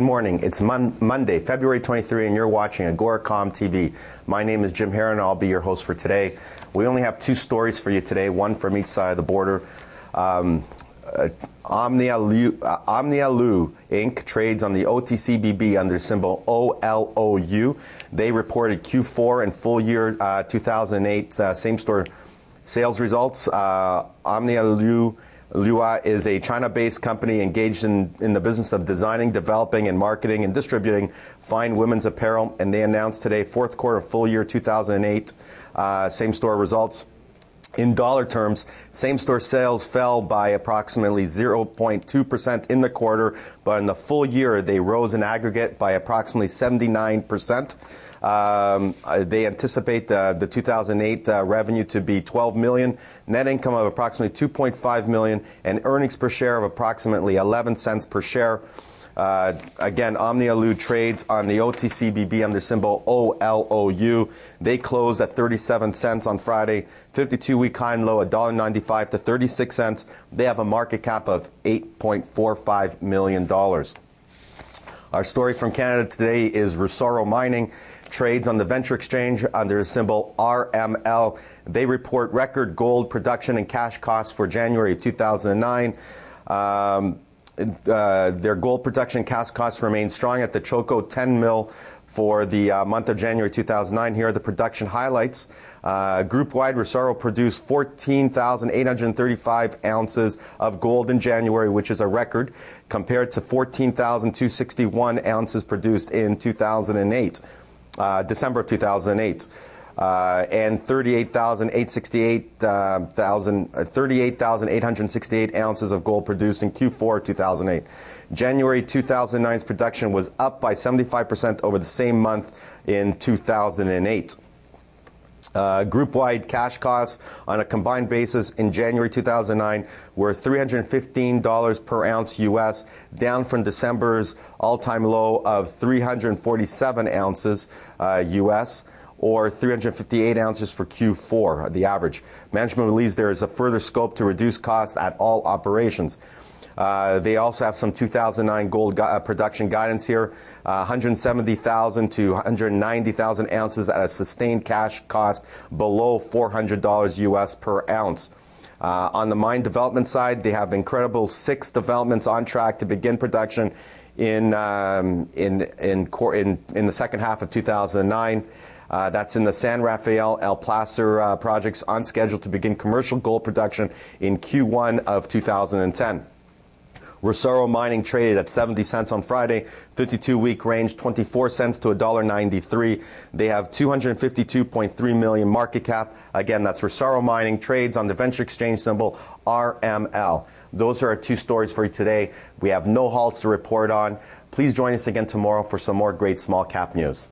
morning. It's Mon- Monday, February 23, and you're watching Agoracom TV. My name is Jim Heron. I'll be your host for today. We only have two stories for you today, one from each side of the border. Um, uh, OmniaLuo, uh, OmniaLuo Inc. trades on the OTCBB under symbol OLOU. They reported Q4 and full year uh, 2008 uh, same store sales results. Uh, OmniaLuo Lua is a China-based company engaged in, in the business of designing, developing, and marketing and distributing fine women's apparel. And they announced today fourth quarter full year 2008 uh, same store results. In dollar terms, same-store sales fell by approximately 0.2% in the quarter, but in the full year, they rose in aggregate by approximately 79%. Um, uh, they anticipate the, the 2008 uh, revenue to be 12 million, net income of approximately 2.5 million, and earnings per share of approximately 11 cents per share. Uh, again, OmniaLuo trades on the OTCBB under symbol OLOU. They closed at 37 cents on Friday. 52-week high and low, $1.95 to 36 cents. They have a market cap of $8.45 million. Our story from Canada today is Rusoro Mining trades on the Venture Exchange under the symbol RML. They report record gold production and cash costs for January of 2009. Um, uh, their gold production cash costs remain strong at the Choco 10 mil for the uh, month of January 2009. Here are the production highlights. Uh, group-wide, Rusoro produced 14,835 ounces of gold in January, which is a record, compared to 14,261 ounces produced in 2008, uh, December of 2008 uh, and 38,868 uh, 38,868 ounces of gold produced in Q4 2008. January 2009's production was up by 75% over the same month in 2008. Uh, group-wide cash costs on a combined basis in January 2009 were $315 per ounce U.S., down from December's all-time low of 347 ounces uh, U.S or 358 ounces for Q4, the average. Management believes there is a further scope to reduce costs at all operations. Uh, they also have some 2009 gold gu- uh, production guidance here, uh, 170,000 to 190,000 ounces at a sustained cash cost below $400 US per ounce. Uh, on the mine development side, they have incredible six developments on track to begin production in um, in, in, in in the second half of 2009. Uh, that's in the San Rafael El Placer uh, projects on schedule to begin commercial gold production in Q1 of 2010. Rusoro Mining traded at 70 cents on Friday, 52-week range, 24 cents to $1.93. They have 252.3 million market cap. Again, that's Rusoro Mining trades on the Venture Exchange symbol RML. Those are our two stories for you today. We have no halts to report on. Please join us again tomorrow for some more great small cap news.